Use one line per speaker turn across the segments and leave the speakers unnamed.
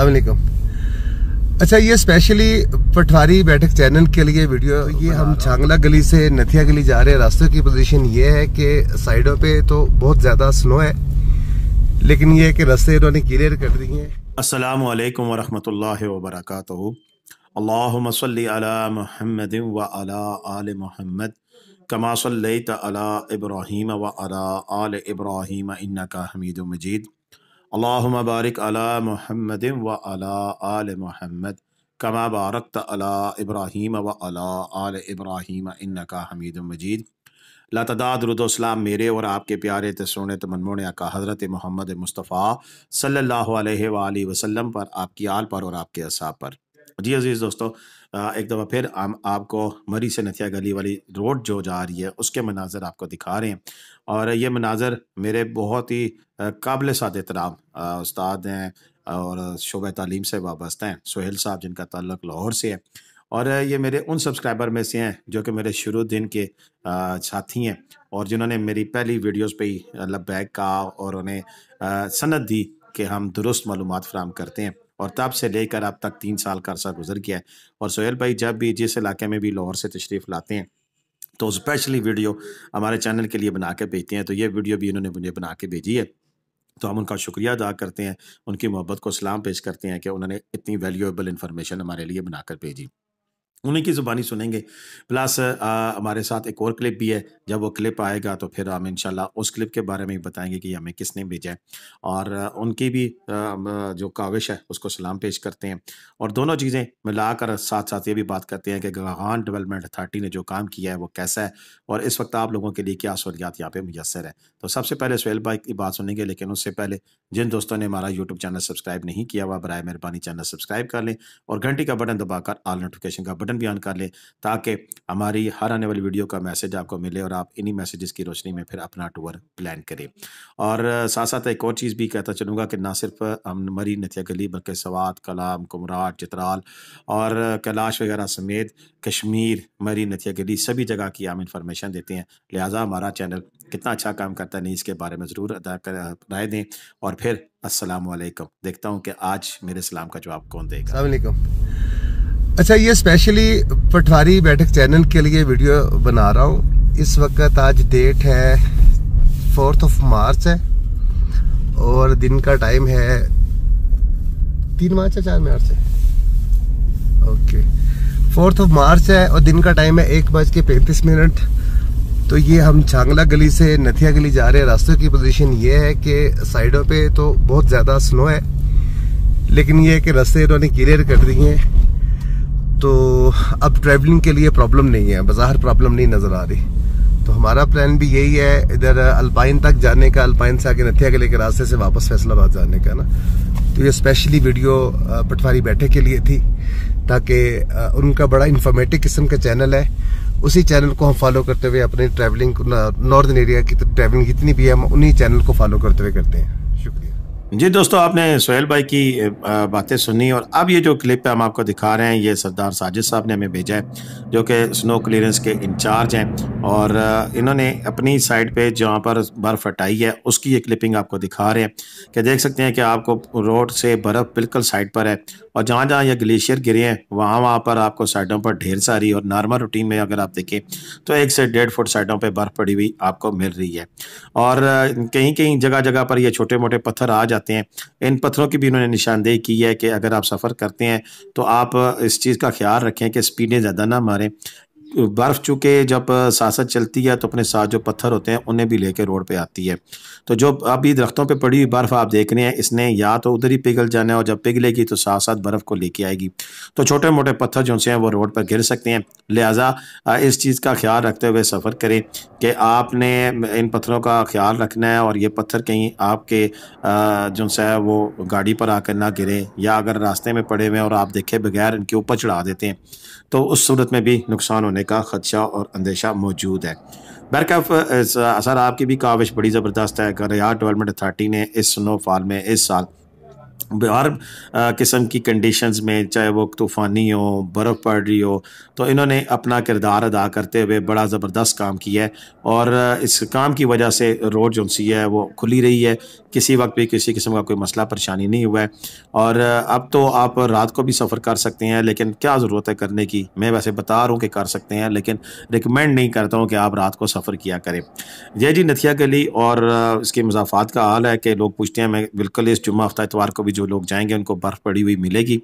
अलैक्म अच्छा ये स्पेशली पटवारी बैठक चैनल के लिए वीडियो ये हम छांगला गली से नथिया गली जा रहे हैं। रास्ते की पोजीशन ये है कि साइडों पे तो बहुत ज़्यादा स्नो है लेकिन ये है कि रास्ते इन्होंने क्लियर कर दिए हैं।
अस्सलाम वालेकुम वरहमतुल्लाहि वबरकातुहू अल्लाहुम्मा सल्लि अला मुहम्मद व अला आल मुहम्मद कमा सल्लैत अला इब्राहीम व अला आल इब्राहीम इन्नका हमीदुम मजीद अल्लाहुम्मा बारिक अला मुहम्मद व अला आल मुहम्मद कमा बारकत अला इब्राहीम व अला आल इब्राहीम इन्नका हमीद मजीद लातदादरुदोसलाम मेरे और आपके प्यारे तसोने तमनमोन का हज़रत मोहम्मद मुस्तफ़ा सल्लल्लाहु अलैहि वसल्लम पर आपकी आल पर और आपके असाब पर जी अज़ीज़ दोस्तों एक दफ़ा फिर हम आपको मरी से नथिया गली वाली रोड जो जा रही है, उसके मनाजर आपको दिखा रहे हैं। और ये मनाजर मेरे बहुत ही काबिल साद एहतराम उस्ताद हैं और शुब तालीम से वाबस्ता हैं, सोहेल साहब जिनका ताल्लुक लाहौर से है। और ये मेरे उन सब्सक्राइबर में से हैं जो कि मेरे शुरू दिन के साथी हैं और जिन्होंने मेरी पहली वीडियोस पे ही लबैक कहा और उन्हें सनत दी कि हम दुरुस्त मालूम फ्राहम करते हैं। और तब से लेकर अब तक तीन साल का अर्सा गुजर गया है। और सोहेल भाई, जब भी जिस इलाके में भी लाहौर से तशरीफ़ लाते हैं तो स्पेशली वीडियो हमारे चैनल के लिए बना के भेजते हैं। तो ये वीडियो भी इन्होंने मुझे बना के भेजी है। तो हम उनका शुक्रिया अदा करते हैं। उनकी मोहब्बत को सलाम पेश करते हैं कि उन्होंने इतनी वैल्यूएबल इन्फॉर्मेशन हमारे लिए बनाकर भेजी। उन्हीं की ज़ुबानी सुनेंगे। प्लस हमारे साथ एक और क्लिप भी है। जब वो क्लिप आएगा तो फिर हम इंशाल्लाह उस क्लिप के बारे में बताएँगे कि हमें किसने भेजा है। और उनकी भी जो काविश है उसको सलाम पेश करते हैं। और दोनों चीज़ें मिलाकर साथ साथ ये भी बात करते हैं कि गगान डेवलपमेंट अथॉरिटी ने जो काम किया है वो कैसा है और इस वक्त आप लोगों के लिए क्या सहूलियात यहाँ पर मैसर है। तो सबसे पहले सुहेल भाई की बात सुनेंगे, लेकिन उससे पहले जिन दोस्तों ने हमारा यूट्यूब चैनल सब्सक्राइब नहीं किया हुआ बर मेहरबानी चैनल सब्सक्राइब कर लें और घंटी का बटन दबाकर आल नोटिफिकेशन का बटन बटन भी ऑन कर लें, ताकि हमारी हर आने वाली वीडियो का मैसेज आपको मिले और आप इन्हीं मैसेजेस की रोशनी में फिर अपना टूर प्लान करें। और साथ साथ एक और चीज़ भी कहता चलूँगा कि ना सिर्फ़ हम मरी नथिया गली, बल्कि सवात कलाम कुमराट चित्राल और कैलाश वगैरह समेत कश्मीर, मरी नथिया गली सभी जगह की हम इंफॉर्मेशन देते हैं। लिहाजा हमारा चैनल कितना अच्छा काम करता है, नहीं इसके बारे में ज़रूर अदा कर, राय दें। और फिर असलकम देखता हूँ कि आज मेरे सलाम का जवाब कौन देगा।
अच्छा ये स्पेशली पटवारी बैठक चैनल के लिए वीडियो बना रहा हूँ। इस वक्त आज डेट है फोर्थ ऑफ़ मार्च है और दिन का टाइम है तीन मार्च है चार मार्च है? ओके फोर्थ ऑफ़ मार्च है और दिन का टाइम है एक बज के पैंतीस मिनट। तो ये हम छांगला गली से नथिया गली जा रहे हैं। रास्ते की पोजीशन ये है कि साइडों पे तो बहुत ज़्यादा स्नो है, लेकिन ये है कि रास्ते इन्होंने क्लियर कर दिए हैं। तो अब ट्रैवलिंग के लिए प्रॉब्लम नहीं है, बाज़ार प्रॉब्लम नहीं नज़र आ रही। तो हमारा प्लान भी यही है, इधर अल्पाइन तक जाने का अल्पाइन से आगे नथिया के रास्ते से वापस फैसलाबाद जाने का ना। तो ये स्पेशली वीडियो पटवारी बैठे के लिए थी, ताकि उनका बड़ा इन्फॉर्मेटिव किस्म का चैनल है। उसी चैनल को हम फॉलो करते हुए अपनी ट्रैवलिंग नॉर्दर्न एरिया की ट्रैवलिंग जितनी भी है, हम उन्हीं चैनल को फॉलो करते हुए करते हैं।
जी दोस्तों, आपने सोहेल भाई की बातें सुनी और अब ये जो क्लिप है हम आपको दिखा रहे हैं, ये सरदार साजिद साहब ने हमें भेजा है, जो कि स्नो क्लियरेंस के इंचार्ज हैं और इन्होंने अपनी साइड पे जहाँ पर बर्फ़ हटाई है, उसकी ये क्लिपिंग आपको दिखा रहे हैं कि देख सकते हैं कि आपको रोड से बर्फ़ बिल्कुल साइड पर है और जहाँ जहाँ ये ग्लेशियर गिरे हैं, वहाँ वहाँ पर आपको साइडों पर ढेर सारी और नॉर्मल रूटीन में अगर आप देखें तो एक से डेढ़ फुट साइडों पर बर्फ़ पड़ी हुई आपको मिल रही है और कहीं कहीं जगह जगह पर ये छोटे मोटे पत्थर आ जाते हैं। इन पत्थरों की भी उन्होंने निशानदेही की है कि अगर आप सफ़र करते हैं तो आप इस चीज़ का ख्याल रखें कि स्पीडें ज़्यादा ना मारें। बर्फ़ चूँकि जब सासत चलती है तो अपने साथ जो पत्थर होते हैं उन्हें भी लेके रोड पे आती है। तो जो अभी दरख्तों पे पड़ी हुई बर्फ़ आप देख रहे हैं, इसने या तो उधर ही पिघल जाना है और जब पिघलेगी तो साथ साथ बर्फ़ को लेके आएगी। तो छोटे मोटे पत्थर जो हैं वो रोड पर गिर सकते हैं। लिहाजा इस चीज़ का ख्याल रखते हुए सफ़र करें कि आपने इन पत्थरों का ख्याल रखना है और ये पत्थर कहीं आपके जो है वो गाड़ी पर आकर ना गिरे या अगर रास्ते में पड़े हुए और आप देखे बगैर इनके ऊपर चढ़ा देते हैं। तो उस सूरत में भी नुकसान होने का ख़दशा और अंदेशा मौजूद है। बरकफ सर आपकी भी काविश बड़ी ज़बरदस्त है। यार डेवलपमेंट अथार्टी ने इस स्नोफॉल में इस साल हर किस्म की कंडीशंस में चाहे वो तूफ़ानी हो, बर्फ़ पड़ रही हो तो इन्होंने अपना किरदार अदा करते हुए बड़ा ज़बरदस्त काम किया है और इस काम की वजह से रोड जो सी है वो खुली रही है। किसी वक्त भी किसी किस्म का कोई मसला, परेशानी नहीं हुआ है और अब तो आप रात को भी सफ़र कर सकते हैं, लेकिन क्या ज़रूरत है करने की? मैं वैसे बता रहा हूँ कि कर सकते हैं, लेकिन रिकमेंड नहीं करता हूँ कि आप रात को सफ़र किया करें। जय जी नथिया गली और इसके मजाफात का हाल है कि लोग पूछते हैं, मैं बिल्कुल इस जुम्मा हफ़्ता इतवार को भी जो लोग जाएँगे, उनको बर्फ़ पड़ी हुई मिलेगी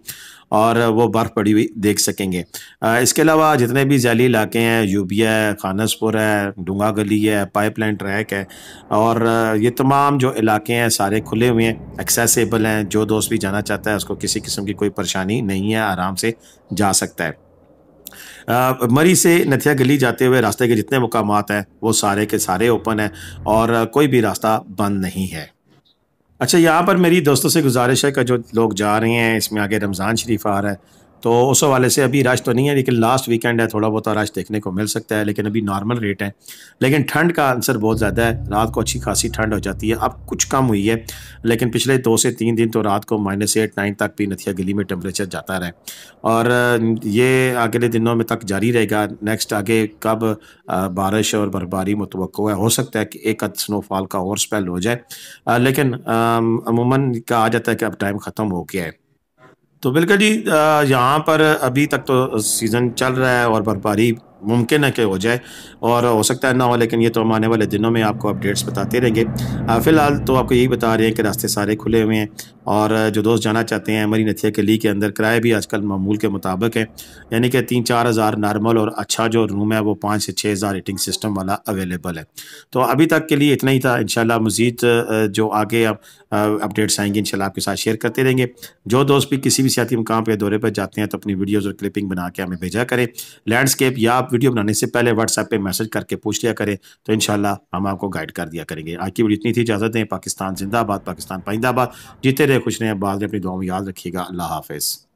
और वो बर्फ़ पड़ी हुई देख सकेंगे। इसके अलावा जितने भी जैली इलाके हैं यूबिया है, खानसपुर है, डूँगा गली है, पाइपलाइन ट्रैक है और ये तमाम जो इलाके हैं सारे खुले हुए हैं एक्सेसिबल हैं, जो दोस्त भी जाना चाहता है, उसको किसी किस्म की कोई परेशानी नहीं है, आराम से जा सकता है। मरी से नथिया गली जाते हुए रास्ते के जितने मकाम हैं, वो सारे के सारे ओपन हैं और कोई भी रास्ता बंद नहीं है। अच्छा यहाँ पर मेरी दोस्तों से गुजारिश है कि जो लोग जा रहे हैं, इसमें आगे रमज़ान शरीफ आ रहा है तो उस हवाले से अभी रश तो नहीं है, लेकिन लास्ट वीकेंड है, थोड़ा बहुत रश देखने को मिल सकता है, लेकिन अभी नॉर्मल रेट है। लेकिन ठंड का आंसर बहुत ज़्यादा है, रात को अच्छी खासी ठंड हो जाती है, अब कुछ कम हुई है, लेकिन पिछले दो से तीन दिन तो रात को माइनस एट नाइन तक भी नथिया गली में टेम्परेचर जाता रहे। और ये अगले दिनों में तक जारी रहेगा नेक्स्ट आगे कब बारिश और बर्फबारी मुतव है, हो सकता है कि एक अद स्नोफॉल का और स्पेल हो जाए। लेकिन अमूमन कहा जाता है कि अब टाइम ख़त्म हो गया है। तो बिल्कुल जी यहाँ पर अभी तक तो सीज़न चल रहा है और बर्फबारी मुमकिन है कि हो जाए और हो सकता है ना हो, लेकिन ये तो हम आने वाले दिनों में आपको अपडेट्स बताते रहेंगे। फ़िलहाल तो आपको यही बता रहे हैं कि रास्ते सारे खुले हुए हैं और जो दोस्त जाना चाहते हैं मरी नथिया के ली के अंदर किराए भी आजकल मामूल के मुताबिक है। यानी कि तीन चार हज़ार नॉर्मल और अच्छा जो रूम है, वो पाँच से छः हज़ार रेटिंग सिस्टम वाला अवेलेबल है। तो अभी तक के लिए इतना ही था। इन मज़ीद जो आगे अब अपडेट्स आएँगे इन आपके साथ शेयर करते रहेंगे। जो दोस्त भी किसी भी सियाती मकाम पर दौरे पर जाते हैं तो अपनी वीडियोज़ और क्लिपिंग बना के हमें भेजा करें। लैंडस्केप या आप वीडियो बनाने से पहले व्हाट्सएप पे मैसेज करके पूछ लिया करें तो इन हम आपको गाइड कर दिया करेंगे। आज की वीडियो इतनी थी, इजाज़त दें। पाकिस्तान जिंदाबाद, पाकिस्तान पाइंदाबाद। जीते रहे, खुश रहे। बाद अपनी दुआ में याद रखिएगा। अल्लाह हाफिज़।